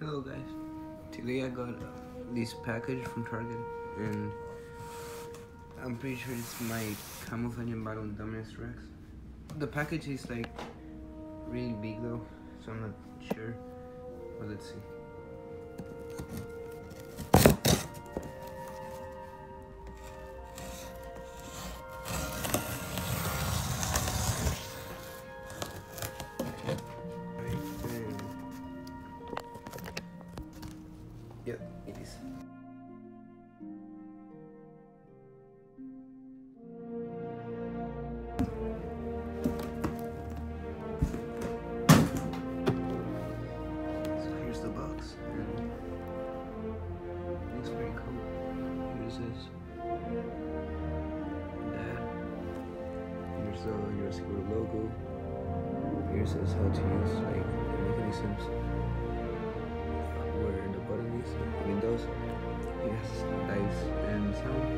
Hello guys. Today I got this package from Target and I'm pretty sure it's my camouflage and battle Indominus Rex. The package is like really big though, so I'm not sure. But let's see. Here's this. That. Here's the Jurassic World logo. Here says how to use like the mechanisms where the button is, windows. yes lights and sound.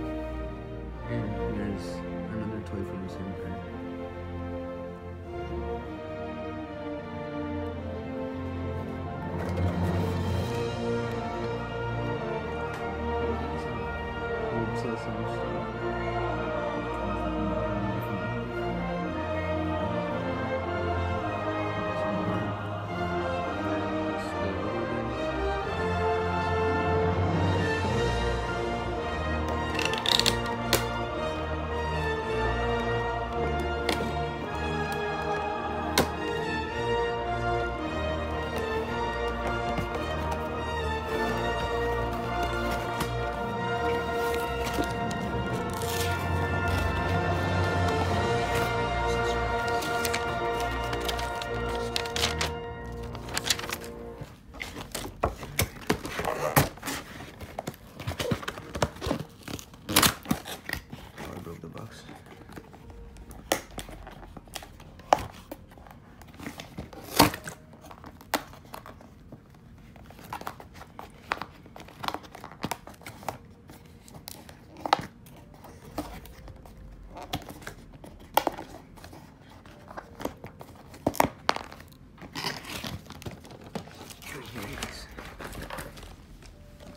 And here's another toy from the same brand.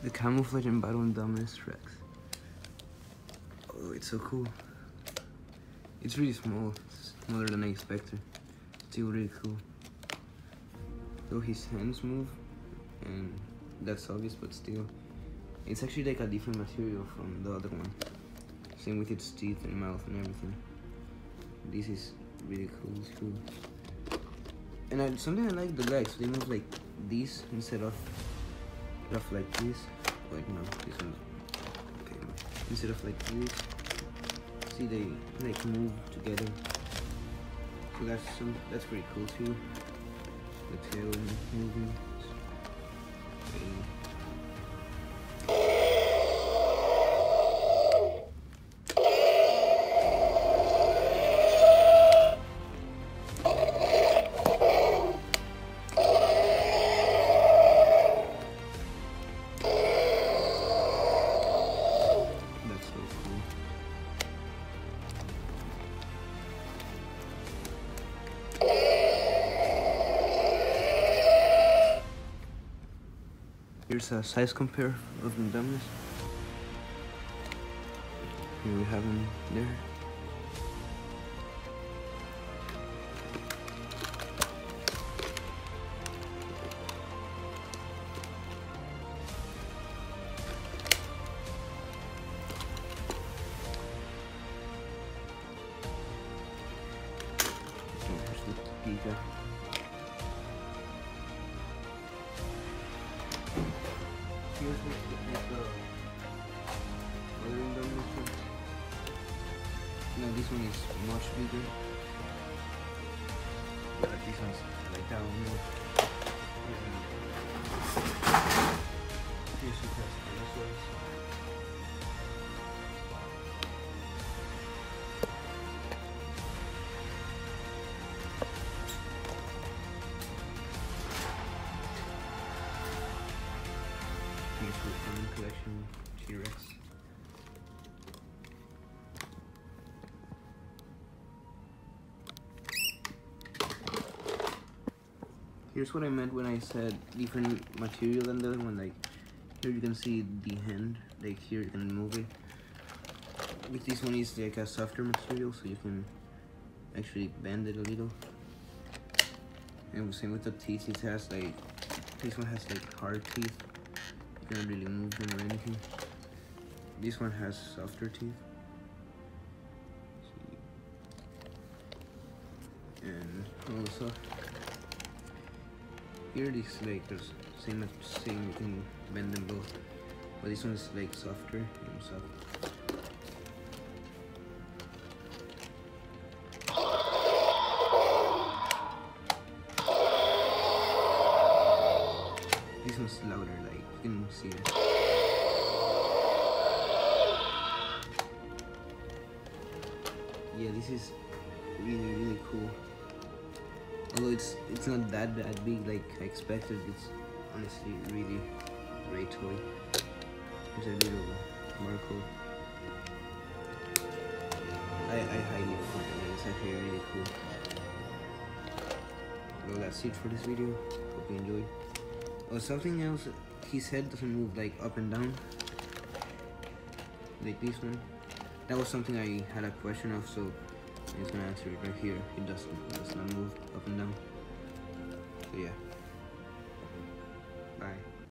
The camouflage and battle Indominus Rex. Oh, it's so cool. It's really small. It's smaller than I expected. Still really cool. Though his hands move, and that's obvious, but still. It's actually like a different material from the other one. Same with its teeth and mouth and everything. This is really cool. It's cool. And I, something I like the legs. They move like this instead of, of like this. Wait, no, this one's okay. Instead of like this. See, they like move together. So that's some. That's pretty cool too. The tail moving. Here's a size compare of the dummies. Here we have them there. No, this one is much bigger. But this one's like down. Here's the test dinosaurs. Collection T-Rex. Here's what I meant when I said different material than the other one. Like here you can see the hand. Like here you can move it. With this one is like a softer material, so you can actually bend it a little. And same with the teeth. It has like this one has like hard teeth. Can't really move them or anything. This one has softer teeth. And also here this like the same same you bend them both. But this one is like softer and soft. This one's louder, like see it. Yeah, this is really really cool. Although it's it's not that that big like I expected. It's honestly really great toy. There's a little barcode. I, I highly recommend it. It's actually really cool. Well, that's it for this video. Hope you enjoyed. Oh, something else. His head doesn't move like up and down, like this one. That was something I had a question of, so I'm just gonna answer it right here. It doesn't, it does not move up and down. So yeah.